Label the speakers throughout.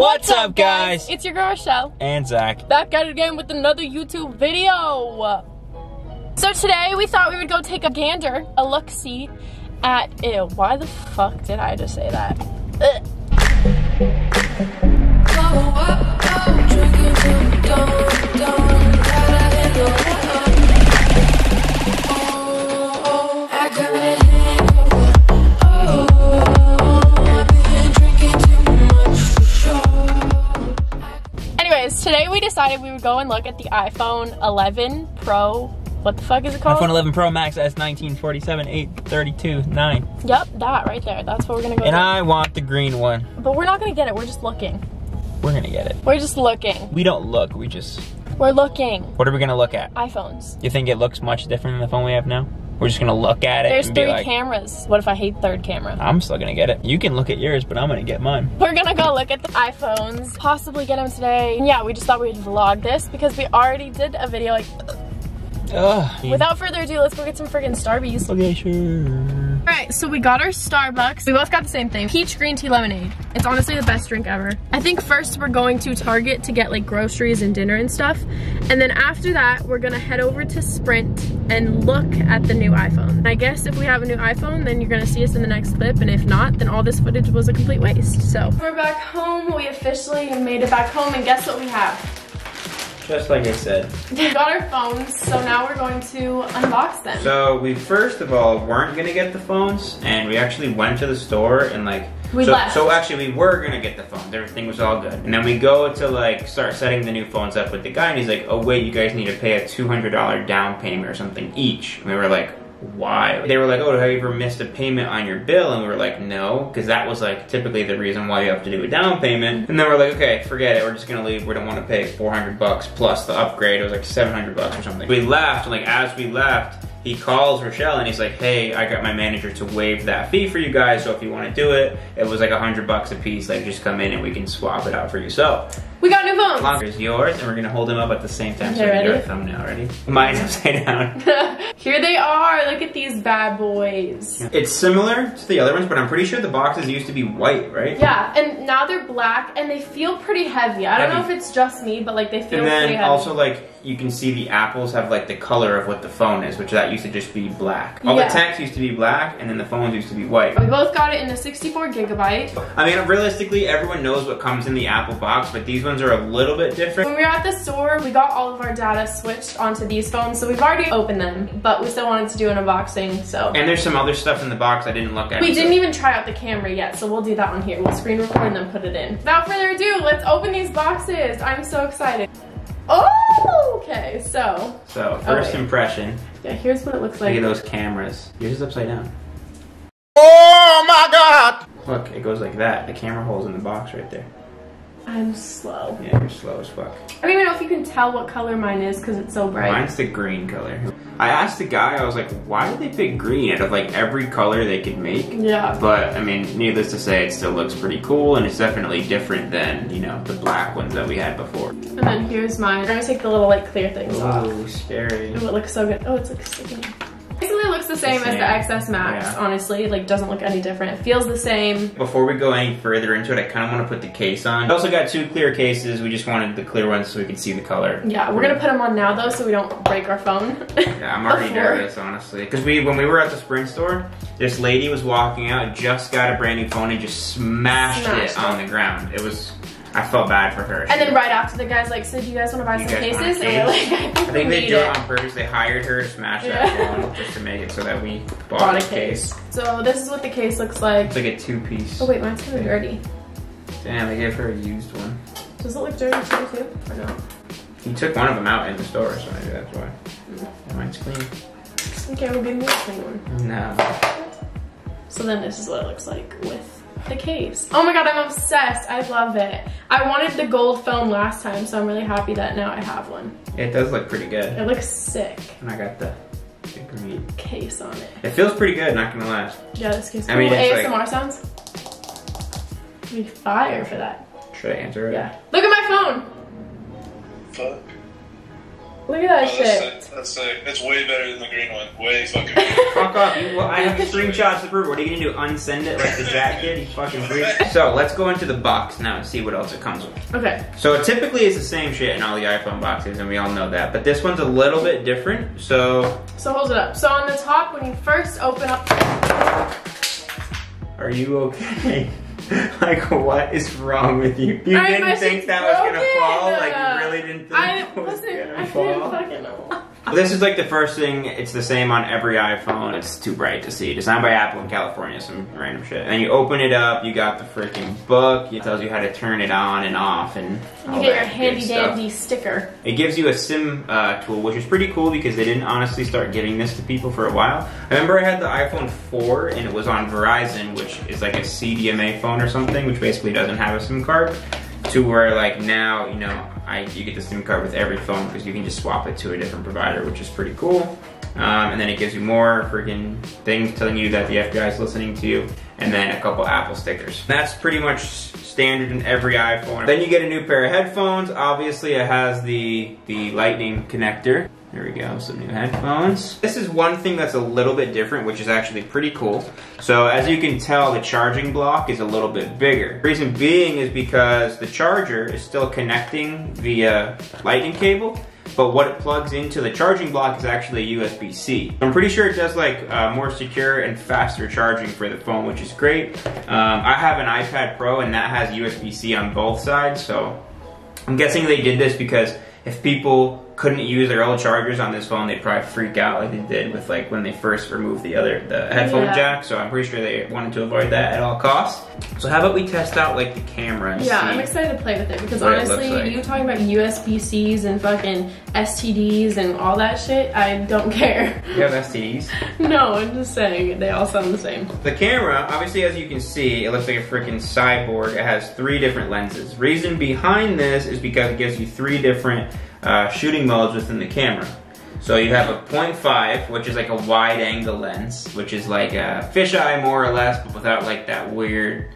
Speaker 1: What's up, guys?
Speaker 2: It's your girl Rachelle.
Speaker 1: And Zach.
Speaker 2: Back at it again with another YouTube video. So today we thought we would go take a gander, a look-see at, ew, why the fuck did I just say that? Ugh. Oh, oh, oh, decided we would go and look at the iPhone 11 Pro. What the fuck is it called?
Speaker 1: iPhone 11 Pro Max S19 47 8 32 9.
Speaker 2: Yep, that right there. That's what we're gonna go.
Speaker 1: And. I want the green one.
Speaker 2: But we're not gonna get it. We're just looking.
Speaker 1: We're gonna get it.
Speaker 2: We're just looking.
Speaker 1: We don't look, we just.
Speaker 2: We're looking.
Speaker 1: What are we gonna look at?
Speaker 2: iPhones.
Speaker 1: You think it looks much different than the phone we have now? We're just gonna look at it
Speaker 2: There's three
Speaker 1: like,
Speaker 2: cameras. What if I hate third camera?
Speaker 1: I'm still gonna get it. You can look at yours, but I'm gonna get mine.
Speaker 2: We're gonna go look at the iPhones, possibly get them today. And yeah, we just thought we'd vlog this because we already did a video like,
Speaker 1: Ugh.
Speaker 2: without further ado, let's go get some friggin' Starbies.
Speaker 1: Okay, sure.
Speaker 2: Alright, so we got our Starbucks. We both got the same thing. Peach green tea lemonade. It's honestly the best drink ever. I think first we're going to Target to get like groceries and dinner and stuff. And then after that, we're gonna head over to Sprint and look at the new iPhone. I guess if we have a new iPhone, then you're gonna see us in the next clip. And if not, then all this footage was a complete waste, so. We're back home. We officially made it back home and guess what we have?
Speaker 1: Just like I said.
Speaker 2: We got our phones, so now we're going to unbox them.
Speaker 1: So we first of all weren't gonna get the phones, and we actually went to the store and like.
Speaker 2: We
Speaker 1: so,
Speaker 2: left.
Speaker 1: so actually we were gonna get the phones. Everything was all good, and then we go to like start setting the new phones up with the guy, and he's like, "Oh wait, you guys need to pay a two hundred dollar down payment or something each." And we were like. Why? They were like, oh, have you ever missed a payment on your bill? And we were like, no, because that was like typically the reason why you have to do a down payment. And then we're like, okay, forget it. We're just gonna leave. We don't want to pay 400 bucks plus the upgrade. It was like 700 bucks or something. We left, and like as we left, he calls Rachelle and he's like, hey, I got my manager to waive that fee for you guys. So if you want to do it, it was like a hundred bucks a piece. Like just come in and we can swap it out for you. So
Speaker 2: We got new phones.
Speaker 1: Is yours, and we're gonna hold them up at the same time so
Speaker 2: Okay,
Speaker 1: we can do a
Speaker 2: ready?
Speaker 1: thumbnail. Ready? Mine's upside down.
Speaker 2: Here they are. Look at these bad boys.
Speaker 1: It's similar to the other ones, but I'm pretty sure the boxes used to be white, right?
Speaker 2: Yeah, and now they're black and they feel pretty heavy. I don't know if it's just me, but like they feel pretty heavy.
Speaker 1: And then also like you can see the apples have like the color of what the phone is, which that used to just be black. All
Speaker 2: Yeah.
Speaker 1: the text used to be black, and then the phones used to be white.
Speaker 2: we both got it in the 64 gigabyte.
Speaker 1: I mean, realistically, everyone knows what comes in the Apple box, but these ones are a little bit different.
Speaker 2: When we were at the store, we got all of our data switched onto these phones, so we've already opened them, but we still wanted to do an unboxing, so.
Speaker 1: And there's some other stuff in the box I didn't look at.
Speaker 2: We didn't even try out the camera yet, so we'll do that one here. We'll screen record and then put it in. Without further ado, let's open these boxes. I'm so excited. Oh, okay, so,
Speaker 1: So, first
Speaker 2: wait.
Speaker 1: impression,
Speaker 2: yeah, here's what it looks like.
Speaker 1: look at those cameras. Yours is upside down.
Speaker 3: Oh my god!
Speaker 1: Look, it goes like that. The camera hole's in the box right there.
Speaker 2: I'm slow.
Speaker 1: Yeah, you're slow as fuck.
Speaker 2: I don't even know if you can tell what color mine is because it's so bright.
Speaker 1: Mine's the green color. I asked the guy, I was like, why did they pick green out of like every color they could make?
Speaker 2: Yeah.
Speaker 1: But I mean, needless to say, it still looks pretty cool and it's definitely different than, you know, the black ones that we had before.
Speaker 2: And then here's mine. I'm gonna take the little like clear things off.
Speaker 1: Ooh, scary.
Speaker 2: Oh, it looks so good. Oh, it's like sticking. Basically looks the same as the XS Max,
Speaker 1: Yeah.
Speaker 2: honestly. Like doesn't look any different. It feels the same.
Speaker 1: Before we go any further into it, I kind of want to put the case on. I also got two clear cases. We just wanted the clear ones so we could see the color.
Speaker 2: Yeah, we're gonna put them on now though so we don't break our phone.
Speaker 1: Yeah, I'm already
Speaker 2: Before.
Speaker 1: nervous, honestly. Because we, when we were at the Sprint store, this lady was walking out, just got a brand new phone, and just smashed,
Speaker 2: Smashed
Speaker 1: it on the ground. It was, I felt bad for her.
Speaker 2: And then right after the guy's like, so do you guys wanna buy
Speaker 1: You
Speaker 2: some
Speaker 1: want
Speaker 2: cases? And we're like, I think,
Speaker 1: I think they do
Speaker 2: it.
Speaker 1: it on purpose. They hired her to smash
Speaker 2: Yeah.
Speaker 1: that phone just to make it so that we bought,
Speaker 2: Bought a
Speaker 1: case.
Speaker 2: case. So this is what the case looks like.
Speaker 1: It's like a two-piece.
Speaker 2: Oh wait, mine's kind of dirty.
Speaker 1: Damn, they gave her a used one.
Speaker 2: Does it look dirty too, too? Or no?
Speaker 1: He took one of them out in the store, so maybe that's why.
Speaker 2: Mm.
Speaker 1: Mine's clean.
Speaker 2: Okay, we'll give me a clean one.
Speaker 1: No.
Speaker 2: So then this is what it looks like with the case. Oh my god, I'm obsessed. I love it. I wanted the gold phone last time, so I'm really happy that now I have one.
Speaker 1: It does look pretty good.
Speaker 2: It looks sick.
Speaker 1: And I got the, the green.
Speaker 2: Case on it.
Speaker 1: It feels pretty good, not gonna lie.
Speaker 2: Yeah, this case.
Speaker 1: I mean,
Speaker 2: Ooh,
Speaker 1: it's
Speaker 2: ASMR
Speaker 1: like-
Speaker 2: sounds. Be fire for that.
Speaker 1: Should I answer it?
Speaker 2: Yeah. Look at my phone. Look at that
Speaker 4: Oh,
Speaker 2: shit.
Speaker 4: that's sick. That's sick. That's way better than the green one. Way fucking better.
Speaker 1: Fuck off. You, well, I have screenshots to prove. What are you gonna do? Unsend it like the Zach did? You fucking freak. So let's go into the box now and see what else it comes with.
Speaker 2: Okay.
Speaker 1: So it typically is the same shit in all the iPhone boxes, and we all know that. But this one's a little bit different. So
Speaker 2: So hold it up. So on the top, when you first open up,
Speaker 1: are you okay? like what is wrong with you? You
Speaker 2: Alright, my
Speaker 1: didn't think
Speaker 2: shit's
Speaker 1: that was gonna fall? Like you really didn't think
Speaker 2: I
Speaker 1: it was
Speaker 2: listen.
Speaker 1: gonna
Speaker 2: I didn't fucking know.
Speaker 1: This is like the first thing. It's the same on every iPhone. It's too bright to see. Designed by Apple in California, some random shit. And you open it up. You got the freaking book. It tells you how to turn it on and off, and
Speaker 2: You
Speaker 1: all
Speaker 2: get your
Speaker 1: that good
Speaker 2: handy
Speaker 1: stuff.
Speaker 2: dandy sticker.
Speaker 1: It gives you a SIM uh, tool, which is pretty cool because they didn't honestly start giving this to people for a while. I remember I had the iPhone 4 and it was on Verizon, which is like a CDMA phone or something, which basically doesn't have a SIM card. To where like now, you know, I you get the SIM card with every phone because you can just swap it to a different provider, which is pretty cool. Um, and then it gives you more freaking things telling you that the FBI is listening to you, and then a couple Apple stickers. That's pretty much standard in every iPhone. Then you get a new pair of headphones. Obviously, it has the the Lightning connector. There we go, some new headphones. This is one thing that's a little bit different, which is actually pretty cool. So as you can tell, the charging block is a little bit bigger. Reason being is because the charger is still connecting via lightning cable, but what it plugs into the charging block is actually USB-C. I'm pretty sure it does like uh, more secure and faster charging for the phone, which is great. Um, I have an iPad Pro and that has USB-C on both sides, so I'm guessing they did this because if people couldn't use their old chargers on this phone, they'd probably freak out like they did with like when they first removed the other the headphone
Speaker 2: Yeah.
Speaker 1: jack. So I'm pretty sure they wanted to avoid that at all costs. So how about we test out like the camera and
Speaker 2: Yeah? I'm excited to play with it because
Speaker 1: what it
Speaker 2: honestly,
Speaker 1: like.
Speaker 2: you talking about USB-Cs and fucking STDs and all that shit, I don't care.
Speaker 1: You have STDs.
Speaker 2: no, I'm just saying they all sound the same.
Speaker 1: The camera, obviously, as you can see, it looks like a freaking cyborg. It has three different lenses. Reason behind this is because it gives you three different uh, shooting modes within the camera. So you have a 0.5, which is like a wide angle lens, which is like a fisheye more or less, but without like that weird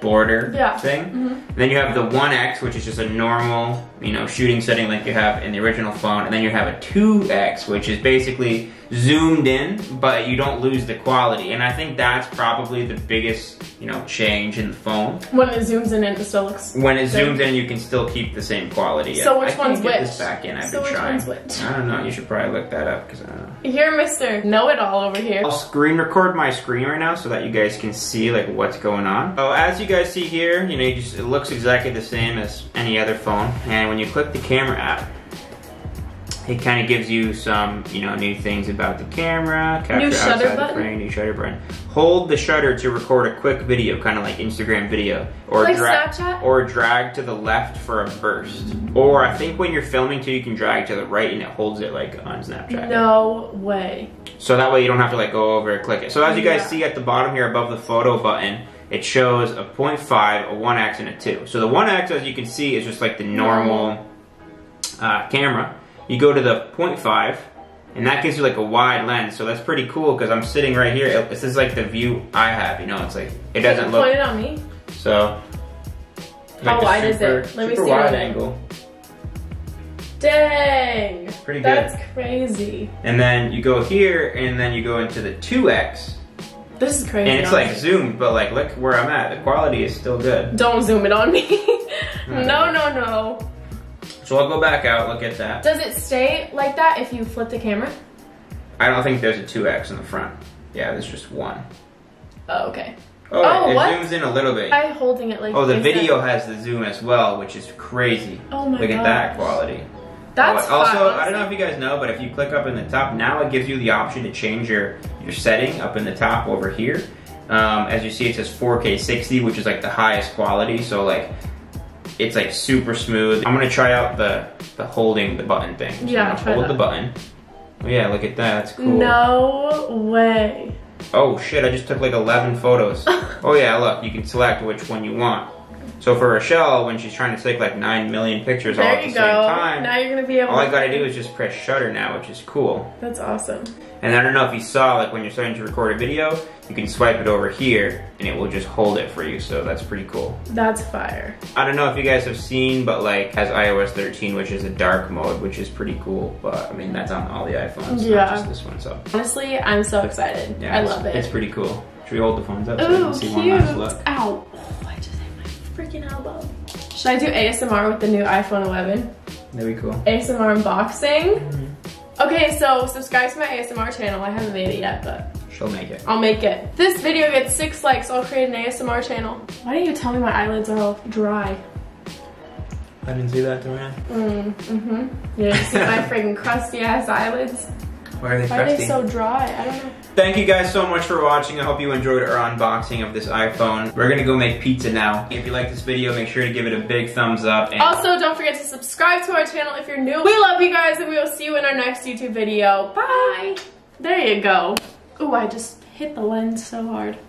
Speaker 1: border
Speaker 2: Yeah.
Speaker 1: thing.
Speaker 2: Mhm.
Speaker 1: Then you have the 1x, which is just a normal, you know, shooting setting like you have in the original phone. And then you have a 2x, which is basically zoomed in, but you don't lose the quality. And I think that's probably the biggest, you know, change in the phone.
Speaker 2: When it zooms in, it still looks.
Speaker 1: When it zooms in, you can still keep the same quality.
Speaker 2: So which
Speaker 1: I
Speaker 2: one's
Speaker 1: get
Speaker 2: which?
Speaker 1: this back in. I've
Speaker 2: So
Speaker 1: been
Speaker 2: which
Speaker 1: trying.
Speaker 2: one's which?
Speaker 1: I don't know. You should probably look that up because I don't know.
Speaker 2: Here, Mister Know-It-All over here.
Speaker 1: I'll screen record my screen right now so that you guys can see like what's going on. So as you guys see here, you know, you just, it looks exactly the same as any other phone. And when you click the camera app, it kind of gives you some, you know, new things about the camera,
Speaker 2: New shutter button?
Speaker 1: frame, new shutter button. Hold the shutter to record a quick video, kind of like Instagram video, or
Speaker 2: Like
Speaker 1: drag or drag to the left for a burst. Or I think when you're filming too, you can drag to the right and it holds it like on Snapchat.
Speaker 2: No way.
Speaker 1: So that way you don't have to like go over and click it. So as you guys
Speaker 2: Yeah.
Speaker 1: see at the bottom here above the photo button, it shows a 0.5, a 1x, and a 2. So the 1x, as you can see, is just like the normal uh, camera. You go to the 0.5, and that gives you like a wide lens. So that's pretty cool because I'm sitting right here. This is like the view I have, you know, it's like, it doesn't
Speaker 2: Point
Speaker 1: look,
Speaker 2: it on me.
Speaker 1: so.
Speaker 2: How
Speaker 1: the
Speaker 2: wide is it? Let me
Speaker 1: super
Speaker 2: see
Speaker 1: wide angle.
Speaker 2: Dang.
Speaker 1: Pretty good.
Speaker 2: That's crazy.
Speaker 1: And then you go here, and then you go into the 2x,
Speaker 2: This is crazy.
Speaker 1: and it's like zoomed, but like look where I'm at. The quality is still good.
Speaker 2: Don't zoom it on me. No, no, no.
Speaker 1: So I'll go back out, look at that.
Speaker 2: Does it stay like that if you flip the camera?
Speaker 1: I don't think there's a 2x in the front. Yeah, there's just one.
Speaker 2: Oh, okay.
Speaker 1: Oh,
Speaker 2: Oh,
Speaker 1: it zooms in a little bit.
Speaker 2: By holding it like
Speaker 1: oh, the video has the zoom as well, which is crazy.
Speaker 2: Oh my
Speaker 1: Look at that quality.
Speaker 2: That's
Speaker 1: Oh, also,
Speaker 2: fun,
Speaker 1: I don't know if you guys know, but if you click up in the top, now it gives you the option to change your, your setting up in the top over here. Um, as you see, it says 4K 60, which is like the highest quality. So like, it's like super smooth. I'm gonna try out the the holding the button thing. So
Speaker 2: Yeah,
Speaker 1: hold
Speaker 2: that.
Speaker 1: the button. Oh yeah, look at that. That's cool.
Speaker 2: No way.
Speaker 1: Oh shit, I just took like 11 photos. oh yeah, look, you can select which one you want. So for Rachelle, when she's trying to take like 9 million pictures all at the
Speaker 2: you
Speaker 1: same time,
Speaker 2: Now you're gonna be able.
Speaker 1: all I gotta do is just press shutter now, which is cool.
Speaker 2: That's awesome.
Speaker 1: And I don't know if you saw, like when you're starting to record a video, you can swipe it over here and it will just hold it for you. So that's pretty cool.
Speaker 2: That's fire.
Speaker 1: I don't know if you guys have seen, but like has iOS 13, which is a dark mode, which is pretty cool. But I mean, that's on all the iPhones,
Speaker 2: Yeah.
Speaker 1: not just this one. So
Speaker 2: Honestly, I'm so excited.
Speaker 1: yeah,
Speaker 2: I love it.
Speaker 1: It's pretty cool. Should we hold the phones up so you
Speaker 2: Ooh,
Speaker 1: can see
Speaker 2: cute.
Speaker 1: one last look?
Speaker 2: Ow. Freaking elbow. Should I do ASMR with the new iPhone 11?
Speaker 1: That'd be cool.
Speaker 2: ASMR unboxing?
Speaker 1: Mm-hmm.
Speaker 2: Okay, so subscribe to my ASMR channel. I haven't made it yet, but
Speaker 1: She'll make it.
Speaker 2: I'll make it. This video gets six likes, I'll create an ASMR channel. Why didn't you tell me my eyelids are all dry?
Speaker 1: I didn't see that, Joanne.
Speaker 2: Mm, mm-hmm. You didn't see my freaking crusty ass eyelids?
Speaker 1: Why are they
Speaker 2: Why are they so dry? I don't know.
Speaker 1: Thank you guys so much for watching. I hope you enjoyed our unboxing of this iPhone. We're gonna go make pizza now. If you like this video, make sure to give it a big thumbs up. And
Speaker 2: Also, don't forget to subscribe to our channel if you're new. We love you guys and we will see you in our next YouTube video. Bye! There you go. Ooh, I just hit the lens so hard.